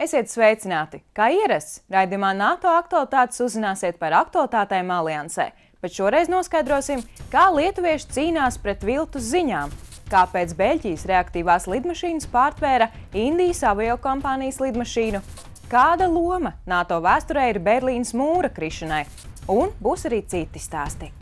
Esiet sveicināti! Kā ierasts, raidījumā NATO aktualitātes uzzināsiet par aktualitātēm aliansē, bet šoreiz noskaidrosim, kā lietuvieši cīnās pret viltus ziņām, kāpēc Beļģijas reaktīvās lidmašīnas pārtvēra Indijas aviokompānijas lidmašīnu, kāda loma NATO vēsturē ir Berlīnas mūra krišanai, un būs arī citi stāsti.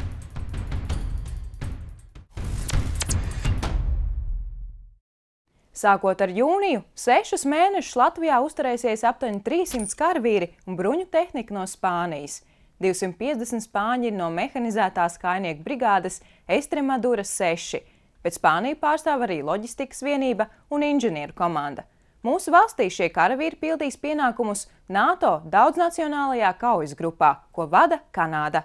Sākot ar jūniju, sešus mēnešus Latvijā uzturēsies aptuveni 300 karavīri un bruņu tehnika no Spānijas. 250 spāņi ir no mehanizētās kainieku brigādes Estremaduras 6, bet Spāniju pārstāv arī loģistikas vienība un inženieru komanda. Mūsu valstī šie karavīri pildīs pienākumus NATO daudznacionālajā kaujas grupā, ko vada Kanāda.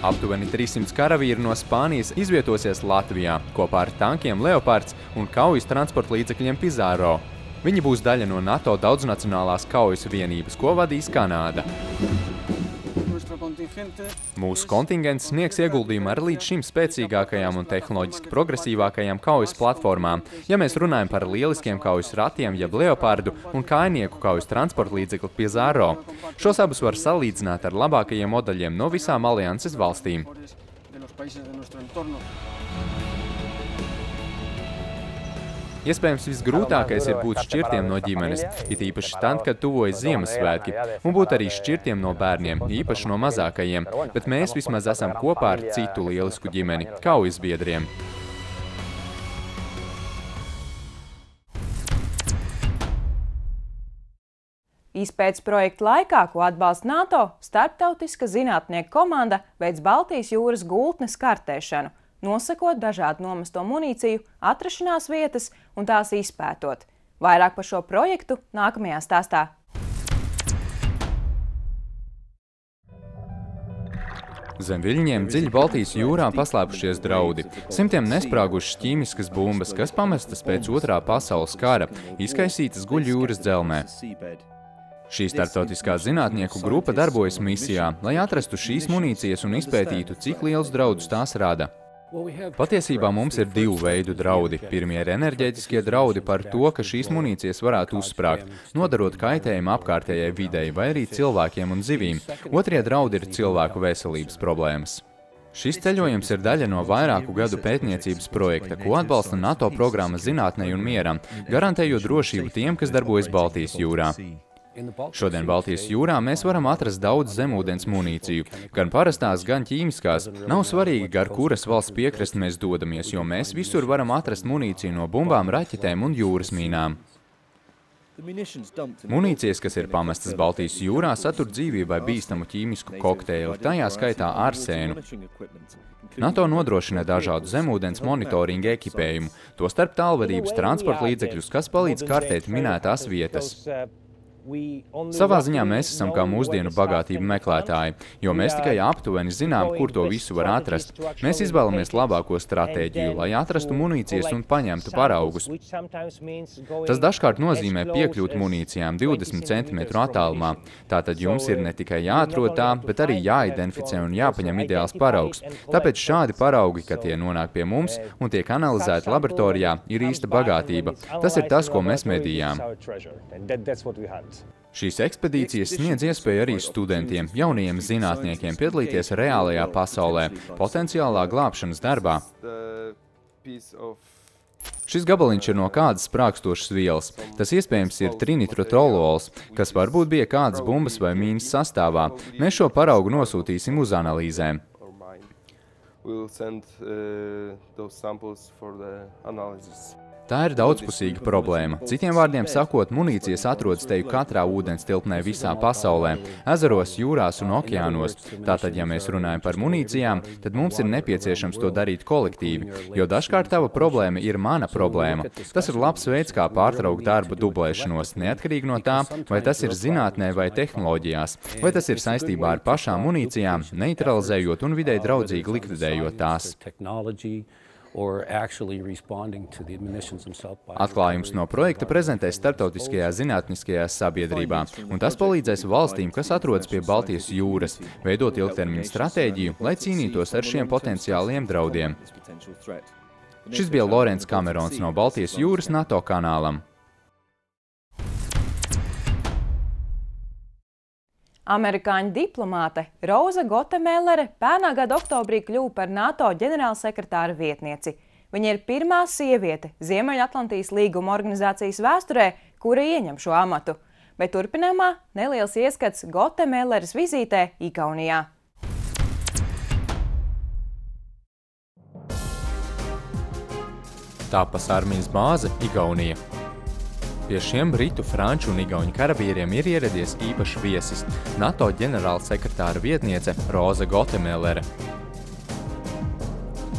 Aptuveni 300 karavīri no Spānijas izvietosies Latvijā kopā ar tankiem Leopards un kaujas transporta līdzekļiem Pizarro. Viņi būs daļa no NATO daudznacionālās kaujas vienības, ko vadīs Kanāda. Mūsu kontingents sniegs ieguldījumu ar līdz šim spēcīgākajām un tehnoloģiski progresīvākajām kaujas platformām, ja mēs runājam par lieliskiem kaujas ratiem, jeb leopardu un kainieku kaujas transporta līdzekli Pizarro. Šos abus var salīdzināt ar labākajiem modeļiem no visām alianses valstīm. Iespējams, visgrūtākais ir būt šķirtiem no ģimenes, it īpaši tad, kad tuvojas Ziemassvētki, un būt arī šķirtiem no bērniem, īpaši no mazākajiem, bet mēs vismaz esam kopā ar citu lielisku ģimeni, kaujas biedriem. Izpētes projekta laikā, ko atbalsta NATO, starptautiska zinātnieku komanda veids Baltijas jūras gultnes kartēšanu, nosakot dažādu nomesto munīciju, atrašanās vietas un tās izpētot. Vairāk par šo projektu nākamajā stāstā. Zem viļņiem dziļi Baltijas jūrā paslēpušies draudi. Simtiem nesprāgušas ķīmiskas bumbas, kas pamestas pēc otrā pasaules kara, izkaisītas guļ jūras dzelmē. Šī starptautiskā zinātnieku grupa darbojas misijā, lai atrastu šīs munīcijas un izpētītu, cik liels draudus tās rada. Patiesībā mums ir divu veidu draudi. Pirmie ir enerģētiskie draudi par to, ka šīs munīcijas varētu uzsprāgt, nodarot kaitējumu apkārtējai videi vai arī cilvēkiem un zivīm. Otrie draudi ir cilvēku veselības problēmas. Šis ceļojums ir daļa no vairāku gadu pētniecības projekta, ko atbalsta NATO programma zinātnei un mieram, garantējot drošību tiem, kas darbojas Baltijas jūrā. Šodien Baltijas jūrā mēs varam atrast daudz zemūdens munīciju, gan parastās, gan ķīmiskās. Nav svarīgi, gar kuras valsts piekrasti mēs dodamies, jo mēs visur varam atrast munīciju no bumbām, raķetēm un jūras mīnām. Munīcijas, kas ir pamestas Baltijas jūrā, satur dzīvībai bīstamu ķīmisku kokteili, tajā skaitā arsēnu. NATO nodrošina dažādu zemūdens monitoringa ekipējumu, tostarp tālvadības transporta līdzekļus, kas palīdz kartēt minētās vietas. Savā ziņā mēs esam kā mūsdienu bagātību meklētāji, jo mēs tikai aptuveni zinām, kur to visu var atrast. Mēs izvēlamies labāko stratēģiju, lai atrastu munīcijas un paņemtu paraugus. Tas dažkārt nozīmē piekļūt munīcijām 20 cm attālumā. Tātad jums ir ne tikai jāatrod tā, bet arī jāidentificē un jāpaņem ideāls paraugs. Tāpēc šādi paraugi, kad tie nonāk pie mums un tiek analizēti laboratorijā, ir īsta bagātība. Tas ir tas, ko mēs medījām. Šīs ekspedīcijas sniedz iespēju arī studentiem, jaunajiem zinātniekiem piedalīties reālajā pasaulē, potenciālā glābšanas darbā. Šis gabaliņš ir no kādas sprākstošas vielas. Tas iespējams ir trinitrotolols, kas varbūt bija kādas bumbas vai mīnas sastāvā. Mēs šo paraugu nosūtīsim uz analīzēm. We'll send, uh, those samples for the analysis. Tā ir daudzpusīga problēma. Citiem vārdiem sakot, munīcijas atrodas teju katrā ūdens tilpnē visā pasaulē - ezeros, jūrās un okeānos. Tātad, ja mēs runājam par munīcijām, tad mums ir nepieciešams to darīt kolektīvi, jo dažkārt tava problēma ir mana problēma. Tas ir labs veids, kā pārtraukt darbu dublēšanos, neatkarīgi no tā, vai tas ir zinātnē vai tehnoloģijās, vai tas ir saistībā ar pašām munīcijām, neutralizējot un videi draudzīgi likvidējot tās. Atklājums no projekta prezentēs starptautiskajā zinātniskajā sabiedrībā, un tas palīdzēs valstīm, kas atrodas pie Baltijas jūras, veidot ilgtermiņa stratēģiju, lai cīnītos ar šiem potenciāliem draudiem. Šis bija Lorenz Kamerons no Baltijas jūras NATO kanālam. Amerikāņu diplomāte Roza Gotemellere pērnā gada oktobrī kļuva par NATO ģenerālsekretāra vietnieci. Viņa ir pirmā sieviete Ziemeļatlantijas līguma organizācijas vēsturē, kura ieņem šo amatu. Bet turpinājumā neliels ieskats Gotemelleres vizītē Igaunijā. Tāpas armijas bāze Igaunija. Pie šiem britu, franču un igauņu karavīriem ir ieradies īpašs viesis – NATO ģenerāla sekretāra vietniece Roza Gotemellere.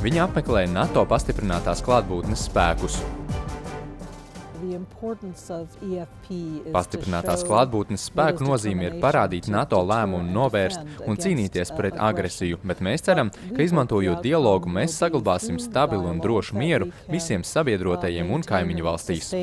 Viņa apmeklēja NATO pastiprinātās klātbūtnes spēkus – Pastiprinātās klātbūtnes spēku nozīme ir parādīt NATO lēmumu novērst un cīnīties pret agresiju, bet mēs ceram, ka izmantojot dialogu, mēs saglabāsim stabilu un drošu mieru visiem sabiedrotajiem un kaimiņu valstīs.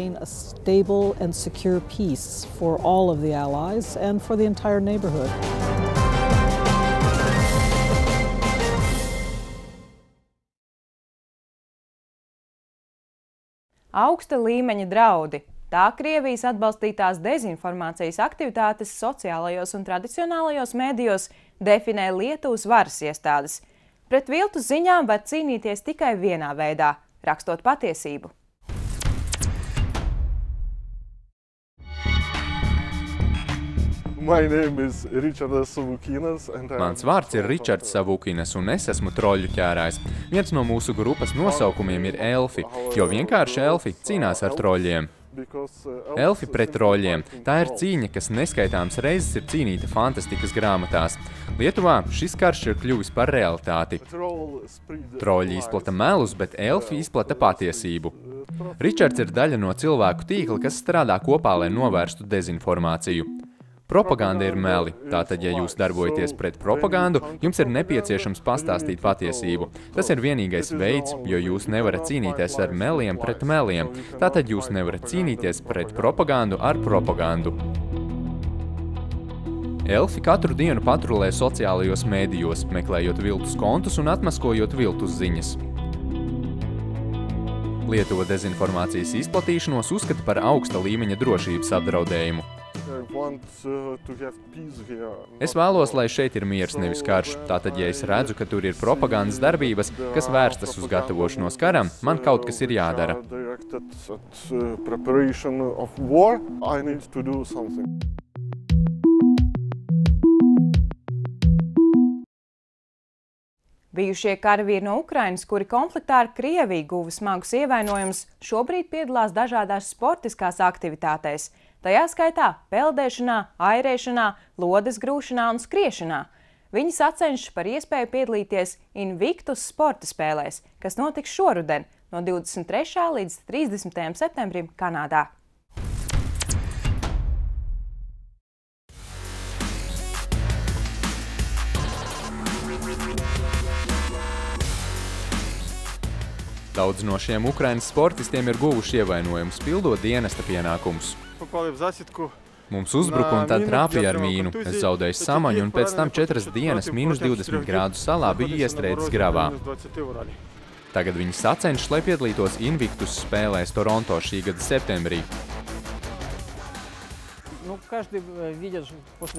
Augsta līmeņa draudi. Tā Krievijas atbalstītās dezinformācijas aktivitātes sociālajos un tradicionālajos mēdījos definē Lietuvas varas iestādes. Pret viltus ziņām var cīnīties tikai vienā veidā – rakstot patiesību. Mans vārds ir Ričards Savukinas, un es esmu troļu ķērājs. Viens no mūsu grupas nosaukumiem ir elfi, jo vienkārši elfi cīnās ar troļiem. Elfi pret troļiem. Tā ir cīņa, kas neskaitāms reizes ir cīnīta fantastikas grāmatās. Lietuvā šis karš ir kļuvis par realitāti. Troļi izplata melus, bet elfi izplata patiesību. Ričards ir daļa no cilvēku tīkla, kas strādā kopā, lai novērstu dezinformāciju. Propaganda ir meli. Tātad, ja jūs darbojaties pret propagandu, jums ir nepieciešams pastāstīt patiesību. Tas ir vienīgais veids, jo jūs nevarat cīnīties ar meliem pret meliem. Tātad jūs nevarat cīnīties pret propagandu ar propagandu. Elfi katru dienu patrulē sociālajos mēdījos, meklējot viltus kontus un atmaskojot viltus ziņas. Lietuva dezinformācijas izplatīšanos uzskata par augsta līmeņa drošības apdraudējumu. Es vēlos, lai šeit ir miers, nevis karš. Tātad, ja es redzu, ka tur ir propagandas darbības, kas vērstas uz gatavošanos karam, man kaut kas ir jādara. Bijušie karavīri no Ukrainas, kuri konfliktā ar Krieviju guva smagus ievainojumus, šobrīd piedalās dažādās sportiskās aktivitātēs – tajā skaitā peldēšanā, airēšanā, lodes grūšanā un skriešanā. Viņi sacenšas par iespēju piedalīties Invictus sporta spēlēs, kas notiks šoruden no 23. līdz 30. septembrim Kanādā. Daudz no šiem Ukrainas sportistiem ir guvuši ievainojumus, pildot dienesta pienākumus Uzbrukām uz zasitku. Mums uzbruka un tā trāpīja ar mīnu. Es zaudēju samaņu un pēc tam četras dienas mīnus 20 grādu salā biju iestrēdzis gravā. Tagad viņi sacenšas, lai piedalītos Invictus spēlēs Toronto šī gada septembrī.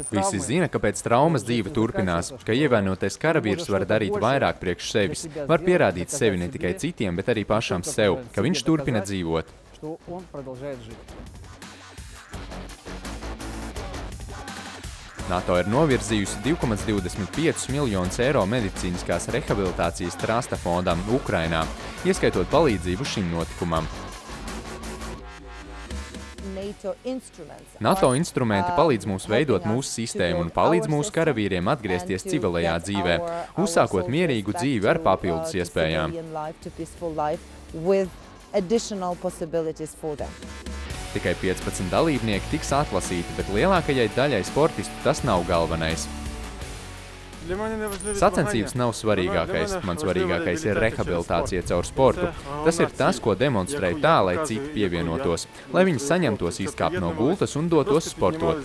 Visi zina, ka pēc traumas dzīve turpinās, ka ievainotais karavīrs var darīt vairāk priekš sevis, var pierādīt sevi ne tikai citiem, bet arī pašam sev, ka viņš turpina dzīvot. NATO ir novirzījusi 2,25 miljonus eiro medicīniskās rehabilitācijas trasta fondam Ukrainā, ieskaitot palīdzību šim notikumam. NATO instrumenti palīdz mums veidot mūsu sistēmu un palīdz mūsu karavīriem atgriezties civilajā dzīvē, uzsākot mierīgu dzīvi ar papildus iespējām. Tikai 15 dalībnieki tiks atlasīti, bet lielākajai daļai sportistu tas nav galvenais. Sacensības nav svarīgākais. Man svarīgākais ir rehabilitācija caur sportu. Tas ir tas, ko demonstrēju tā, lai citi pievienotos, lai viņi saņemtos izkāpt no gultas un dotos sportot.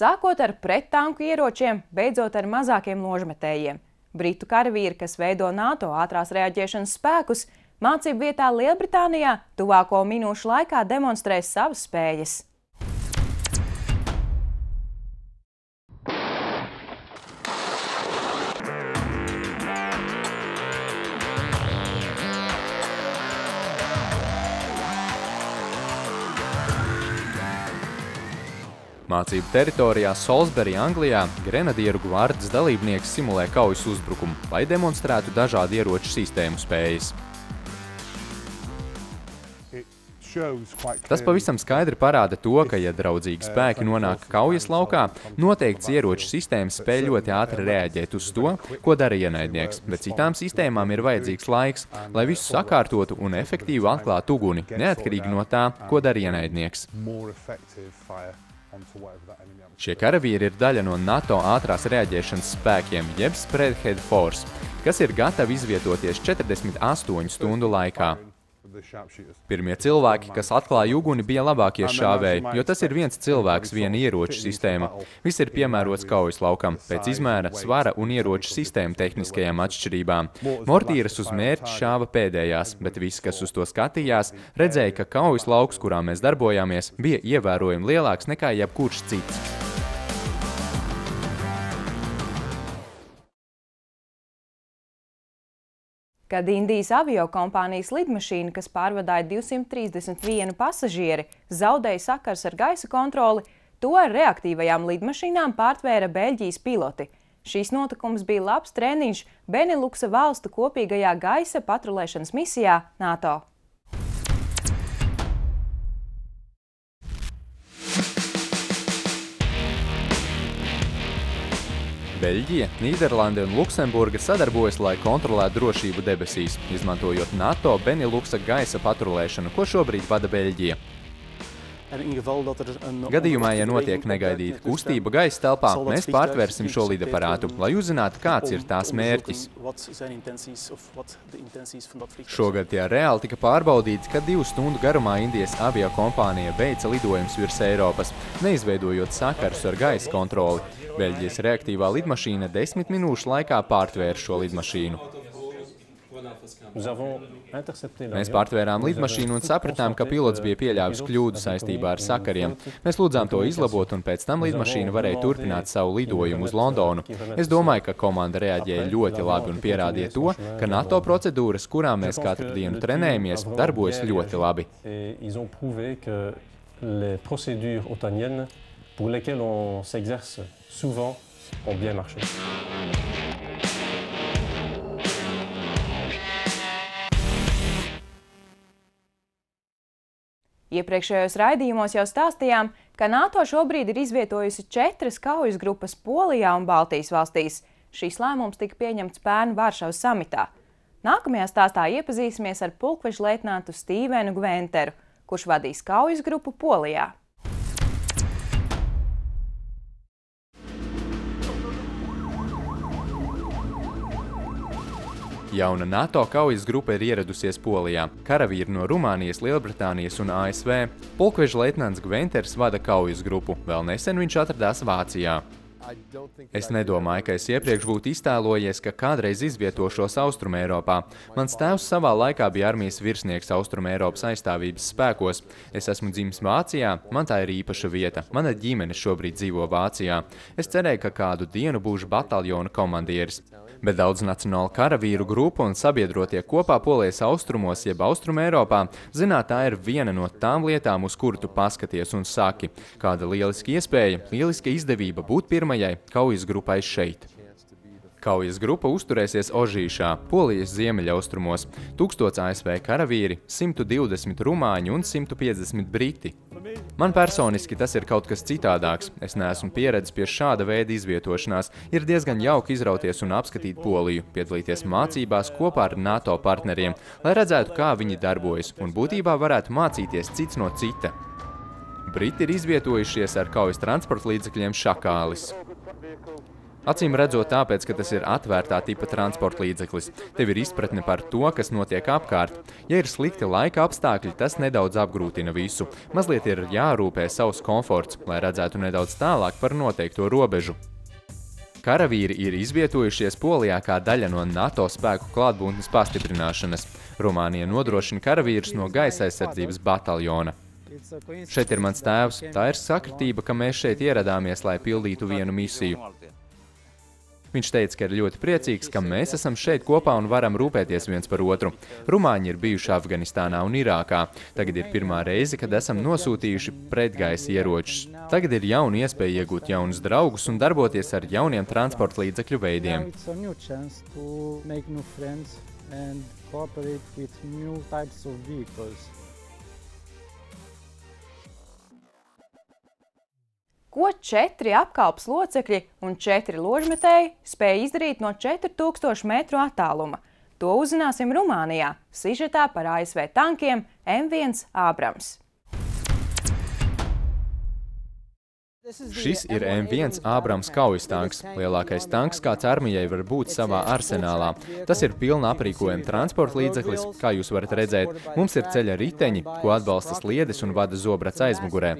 Sākot ar prettanku ieročiem, beidzot ar mazākiem ložmetējiem. Britu karavīri, kas veido NATO ātrās reaģēšanas spēkus, mācību vietā Lielbritānijā tuvāko minūšu laikā demonstrēs savas spējas. Mācību teritorijā Salisbury, Anglijā, grenadieru gvardas dalībnieks simulē kaujas uzbrukumu, lai demonstrētu dažādu ieroču sistēmu spējas. Tas pavisam skaidri parāda to, ka, ja draudzīgi spēki nonāk kaujas laukā, noteikts ieroču sistēmas spēj ļoti ātri reaģēt uz to, ko dara ienaidnieks, bet citām sistēmām ir vajadzīgs laiks, lai visu sakārtotu un efektīvi atklātu uguni, neatkarīgi no tā, ko dara ienaidnieks. Šie karavīri ir daļa no NATO ātrās reaģēšanas spēkiem, jeb Spreadhead Force, kas ir gatavi izvietoties 48 stundu laikā. Pirmie cilvēki, kas atklāja uguni, bija labākie šāvēji, jo tas ir viens cilvēks, viena ieroču sistēma. Viss ir piemērots kaujas laukam, pēc izmēra, svara un ieroču sistēmu tehniskajām atšķirībām. Mortīras uz mērķi šāva pēdējās, bet visi, kas uz to skatījās, redzēja, ka kaujas lauks, kurā mēs darbojāmies, bija ievērojami lielāks nekā jebkurš cits. Kad Indijas aviokompānijas lidmašīna, kas pārvadāja 231 pasažieri, zaudēja sakars ar gaisa kontroli, to ar reaktīvajām lidmašīnām pārtvēra Beļģijas piloti. Šīs notikums bija labs treniņš Beneluksa valstu kopīgajā gaisa patrulēšanas misijā NATO. Beļģija, Nīderlande un Luksemburga sadarbojas, lai kontrolētu drošību debesīs, izmantojot NATO Beneluksa gaisa patrulēšanu, ko šobrīd vada Beļģija. Gadījumā, ja notiek negaidīta kustība gaisa telpā, mēs pārtvērsim šo lidaparātu, lai uzzinātu, kāds ir tās mērķis. Šogad tie reāli tika pārbaudīts, kad divu stundu garumā Indijas aviokompānija veica lidojumus virs Eiropas, neizveidojot sakarus ar gaisa kontroli. Beļģijas reaktīvā lidmašīna desmit minūšu laikā pārtvēra šo lidmašīnu. Mēs pārtvērām lidmašīnu un sapratām, ka pilots bija pieļāvis kļūdu saistībā ar sakariem. Mēs lūdzām to izlabot, un pēc tam lidmašīna varēja turpināt savu lidojumu uz Londonu. Es domāju, ka komanda reaģēja ļoti labi un pierādīja to, ka NATO procedūras, kurām mēs katru dienu trenējamies, darbojas ļoti labi. Les procédures otaniennes pour lesquelles on s'exerce souvent ont bien marché. Iepriekšējos raidījumos jau stāstījām, ka NATO šobrīd ir izvietojusi četras kaujas grupas Polijā un Baltijas valstīs. Šīs lēmums tika pieņemts pērn Varšavas samitā. Nākamajā stāstā iepazīsimies ar pulkveža leitnātu Stīvenu Gventeru, kurš vadīs kaujas grupu Polijā. Jauna NATO kaujas grupa ir ieradusies Polijā. Karavīri no Rumānijas, Lielbritānijas un ASV. Pulkveža leitnants Gventers vada kaujas grupu. Vēl nesen viņš atradās Vācijā. Es nedomāju, ka es iepriekš būtu iztēlojies, ka kādreiz izvietošos Austrumēropā. Mans tēvs savā laikā bija armijas virsnieks Austrumēropas aizstāvības spēkos. Es esmu dzimis Vācijā, man tā ir īpaša vieta. Mana ģimene šobrīd dzīvo Vācijā. Es cerēju, ka kādu dienu būšu bataljona komandieris bet daudz nacionālu karavīru grupu un sabiedrotie kopā polijas austrumos, jeb Austrum Eiropā, zināt, tā ir viena no tām lietām, uz kuru tu paskaties un saki, kāda lieliska iespēja, lieliska izdevība būt pirmajai kaujas grupai šeit. Kaujas grupa uzturēsies Ožīšā, Polijas ziemeļaustrumos, 1000 ASV karavīri, 120 rumāņi un 150 briti. Man personiski tas ir kaut kas citādāks. Es neesmu pieredzējis pie šāda veida izvietošanās. Ir diezgan jauki izrauties un apskatīt Poliju, piedalīties mācībās kopā ar NATO partneriem, lai redzētu, kā viņi darbojas un būtībā varētu mācīties cits no cita. Briti ir izvietojušies ar kaujas transporta līdzekļiem šakālis. Acīm redzot, tāpēc, ka tas ir atvērtā tipa transporta līdzeklis, tev ir izpratne par to, kas notiek apkārt. Ja ir slikti laika apstākļi, tas nedaudz apgrūtina visu. Mazliet ir jārūpē savs komforts, lai redzētu nedaudz tālāk par noteikto robežu. Karavīri ir izvietojušies Polijā kā daļa no NATO spēku klātbūtnes pastiprināšanas. Rumānija nodrošina karavīrus no gaisa aizsardzības bataljona. Šeit ir mans tēvs. Tā ir sakritība, ka mēs šeit ieradāmies, lai pildītu vienu misiju. Viņš teica, ka ir ļoti priecīgs, ka mēs esam šeit kopā un varam rūpēties viens par otru. Rumāņi ir bijuši Afganistānā un Irākā. Tagad ir pirmā reize, kad esam nosūtījuši pretgaisa ieročus. Tagad ir jauna iespēja iegūt jaunus draugus un darboties ar jauniem transporta līdzekļu veidiem. and cooperate with new types of vehicles. Ko četri apkalpes locekļi un četri ložmetēji spēja izdarīt no 4000 metru attāluma? To uzzināsim Rumānijā, sižetā par ASV tankiem M1 Ābrams. Šis ir M1 Ābrams kaujas tanks, lielākais tanks, kāds armijai var būt savā arsenālā. Tas ir pilna aprīkojuma transporta līdzeklis, kā jūs varat redzēt. Mums ir ceļa riteņi, ko atbalsta sliedes un vada zobrats aizmugurē.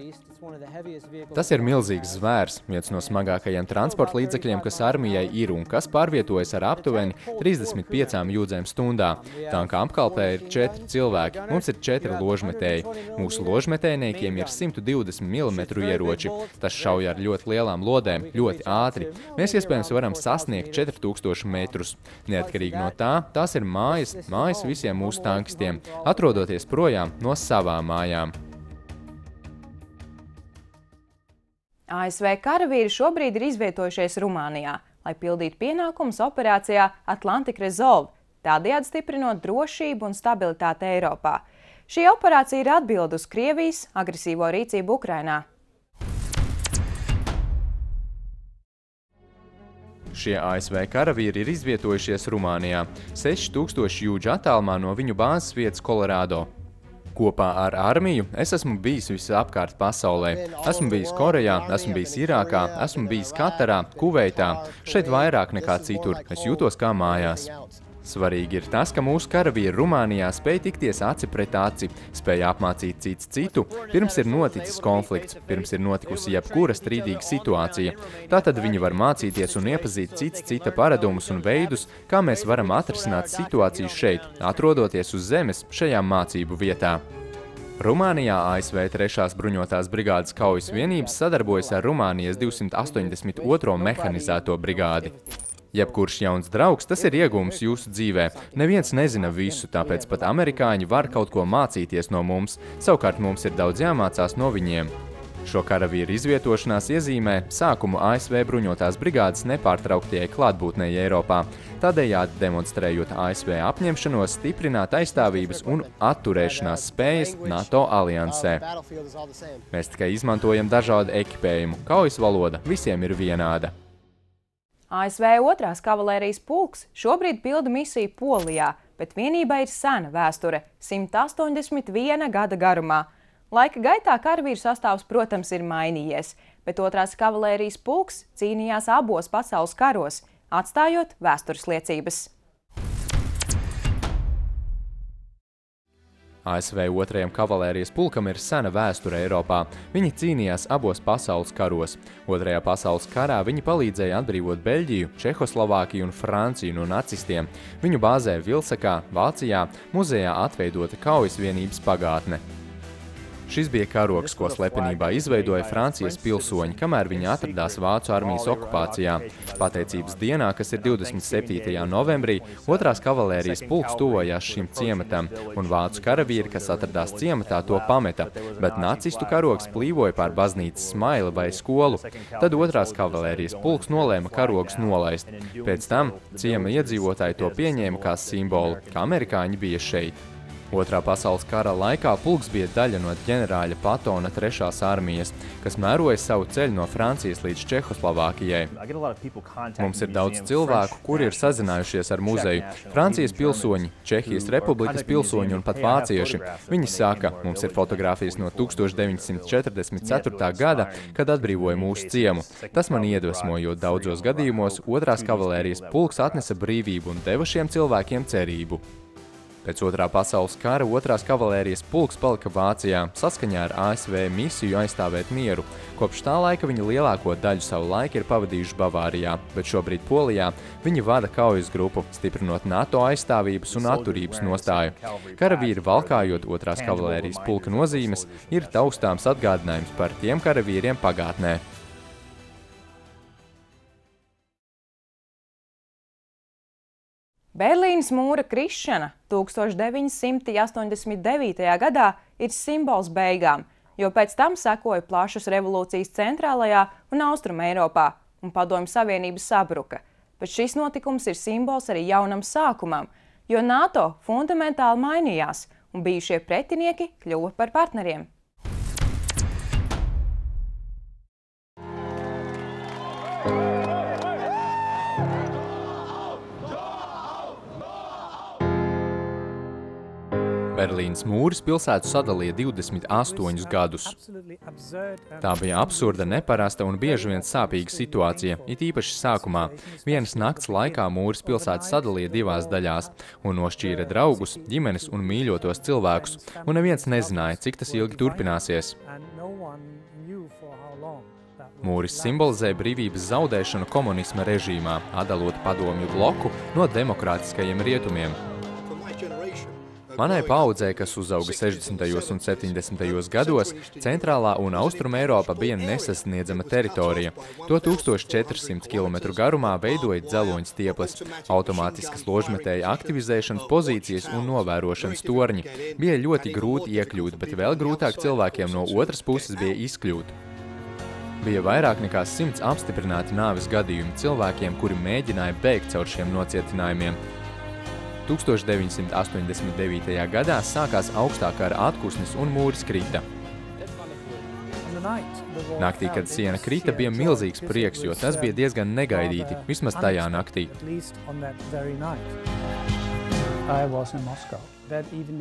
Tas ir milzīgs zvērs, viens no smagākajiem transporta līdzekļiem, kas armijai ir un kas pārvietojas ar aptuveni 35 jūdzēm stundā. Tanka apkalpē ir četri cilvēki, mums ir četri ložmetēji. Mūsu ložmetējniekiem ir 120 mm ieroči. Tas šauj ar ļoti lielām lodēm, ļoti ātri. Mēs iespējams varam sasniegt 4000 metrus. Neatkarīgi no tā, tās ir mājas, mājas visiem mūsu tankistiem, atrodoties projām no savām mājām. ASV karavīri šobrīd ir izvietojušies Rumānijā, lai pildītu pienākumus operācijā Atlantika Resolve, tādējādi stiprinot drošību un stabilitāti Eiropā. Šī operācija ir atbilde uz Krievijas agresīvo rīcību Ukrainā. Šie ASV karavīri ir izvietojušies Rumānijā, 6000 jūdžu attālumā no viņu bāzes vietas Kolorādo. Kopā ar armiju es esmu bijis visapkārt pasaulē. Esmu bijis Korejā, esmu bijis Irākā, esmu bijis Katarā, Kuveitā. Šeit vairāk nekā citur. Es jūtos kā mājās. Svarīgi ir tas, ka mūsu karavīri Rumānijā spēj tikties aci pret aci, spēj apmācīt cits citu, pirms ir noticis konflikts, pirms ir notikusi jebkura strīdīga situācija. Tātad viņi var mācīties un iepazīt cits cita paradumus un veidus, kā mēs varam atrisināt situāciju šeit, atrodoties uz zemes šajā mācību vietā. Rumānijā ASV 3. bruņotās brigādes kaujas vienības sadarbojas ar Rumānijas 282. mehanizēto brigādi. Jebkurš jauns draugs, tas ir iegūms jūsu dzīvē. Neviens nezina visu, tāpēc pat amerikāņi var kaut ko mācīties no mums. Savukārt mums ir daudz jāmācās no viņiem. Šo karavīru izvietošanās iezīmē sākumu ASV bruņotās brigādes nepārtrauktajai klātbūtnei Eiropā, tādējādi demonstrējot ASV apņemšanos stiprināt aizstāvības un atturēšanās spējas NATO aliansē. Mēs tikai izmantojam dažādu ekipējumu, kaujas valoda visiem ir vienāda. ASV otrās kavalērijas pulks šobrīd pilda misiju Polijā, bet vienībai ir sena vēsture – 181 gada garumā. Laika gaitā karavīru sastāvs, protams, ir mainījies, bet otrās kavalērijas pulks cīnījās abos pasaules karos, atstājot vēstures liecības. ASV otrajam kavalērijas pulkam ir sena vēsture Eiropā. Viņi cīnījās abos pasaules karos. Otrajā pasaules karā viņi palīdzēja atbrīvot Beļģiju, Čehoslovākiju un Franciju no nacistiem. Viņu bāzē Vilsakā, Vācijā, muzejā atveidota kaujas vienības pagātne. Šis bija karoks, ko slepenībā izveidoja Francijas pilsoņi, kamēr viņi atradās Vācu armijas okupācijā. Pateicības dienā, kas ir 27. novembrī, otrās kavalērijas pulks tuvojās šim ciematam, un vācu karavīri, kas atradās ciematā, to pameta, bet nacistu karoks plīvoja pār baznīcas smaili vai skolu. Tad otrās kavalērijas pulks nolēma karogus nolaist. Pēc tam ciema iedzīvotāji to pieņēma kā simbolu, ka amerikāņi bija šeit. Otrā pasaules kara laikā pulks bija daļa no ģenerāļa Patona 3. armijas, kas mēroja savu ceļu no Francijas līdz Čehoslovākijai. Mums ir daudz cilvēku, kuri ir sazinājušies ar muzeju. Francijas pilsoņi, Čehijas republikas pilsoņi un pat vācieši. Viņi saka, mums ir fotogrāfijas no 1944. gada, kad atbrīvoja mūsu ciemu. Tas man iedvesmo, jo daudzos gadījumos otrās kavalērijas pulks atnesa brīvību un deva šiem cilvēkiem cerību. Pēc otrā pasaules kara otrās kavalērijas pulks palika Vācijā, saskaņā ar ASV misiju aizstāvēt mieru. Kopš tā laika viņi lielāko daļu savu laiku ir pavadījuši Bavārijā, bet šobrīd Polijā viņi vada kaujas grupu, stiprinot NATO aizstāvības un atturības nostāju. Karavīri valkājot otrās kavalērijas pulka nozīmes, ir taustāms atgādinājums par tiem karavīriem pagātnē. Berlīnas mūra krišana 1989. gadā ir simbols beigām, jo pēc tam sekoja plašas revolūcijas centrālajā un austruma Eiropā, un padomju savienība sabruka. Bet šis notikums ir simbols arī jaunam sākumam, jo NATO fundamentāli mainījās, un bijušie pretinieki kļuva par partneriem. Berlīnas mūris pilsētu sadalīja 28 gadus. Tā bija absurda, neparasta un bieži vien sāpīga situācija, it īpaši sākumā. Vienas nakts laikā mūris pilsētu sadalīja divās daļās un nošķīra draugus, ģimenes un mīļotos cilvēkus, un neviens nezināja, cik tas ilgi turpināsies. Mūris simbolizē brīvības zaudēšanu komunisma režīmā, atdalot padomju bloku no demokrātiskajiem rietumiem. Manai paudzē, kas uzauga 60. un 70. gados, centrālā un austruma Eiropa bija nesasniedzama teritorija. To 1400 km garumā veidoja dzeloņa stieples, automātiskas ložmetēja aktivizēšanas pozīcijas un novērošanas torņi. Bija ļoti grūti iekļūt, bet vēl grūtāk cilvēkiem no otras puses bija izkļūt. Bija vairāk nekā simts apstiprināti nāves gadījumi cilvēkiem, kuri mēģināja bēgt caur šiem nocietinājumiem. 1989. gadā sākās augstākā ar atkusnis un mūris krita. Naktī, kad siena krita, bija milzīgs prieks, jo tas bija diezgan negaidīti, vismaz tajā naktī.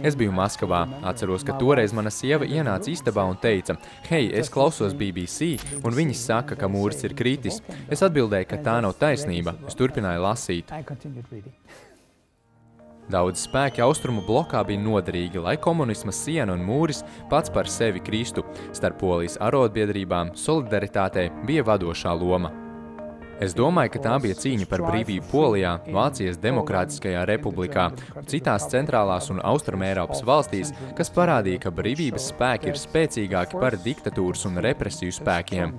Es biju Maskavā. Atceros, ka toreiz mana sieva ienāca istabā un teica, hei, es klausos BBC, un viņi saka, ka mūris ir kritis. Es atbildēju, ka tā nav taisnība. Es turpināju lasīt. Daudz spēki austrumu blokā bija noderīgi, lai komunisma siena un mūris pats par sevi kristu. Starp polijas arotbiedrībām solidaritātei bija vadošā loma. Es domāju, ka tā bija cīņa par brīvību Polijā, Vācijas Demokrātiskajā republikā, citās centrālās un austruma Eiropas valstīs, kas parādīja, ka brīvības spēki ir spēcīgāki par diktatūras un represiju spēkiem.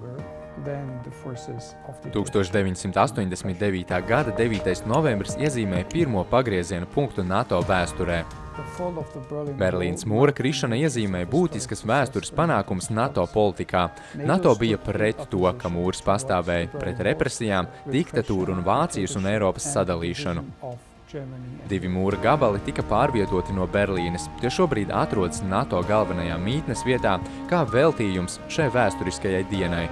1989. gada 9. novembris iezīmēja pirmo pagrieziena punktu NATO vēsturē. Berlīnas mūra krišana iezīmēja būtiskas vēstures panākums NATO politikā. NATO bija pret to, ka mūrs pastāvēja, pret represijām, diktatūru un Vācijas un Eiropas sadalīšanu. Divi mūra gabali tika pārvietoti no Berlīnes, tie šobrīd atrodas NATO galvenajā mītnes vietā kā veltījums šai vēsturiskajai dienai.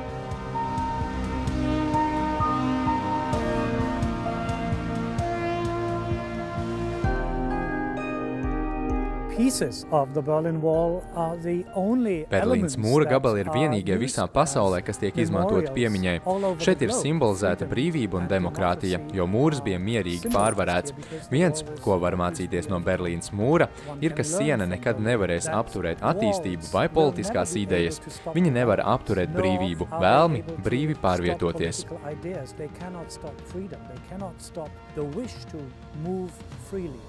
Berlīnas mūra gabali ir vienīgie visā pasaulē, kas tiek izmantoti piemiņai. Šeit ir simbolizēta brīvība un demokrātija, jo mūrs bija mierīgi pārvarēts. Viens, ko var mācīties no Berlīnas mūra, ir, ka siena nekad nevarēs apturēt attīstību vai politiskās idejas. Viņi nevar apturēt brīvību, vēlmi brīvi pārvietoties. freely.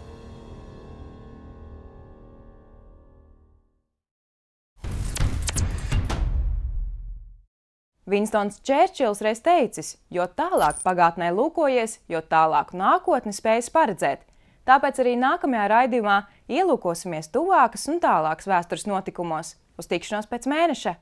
Vinstons Čērčils reiz teicis, jo tālāk pagātnē lūkojies, jo tālāk nākotni spējas paredzēt. Tāpēc arī nākamajā raidījumā ielūkosimies tuvākas un tālākas vēstures notikumos. Uz tikšanos pēc mēneša!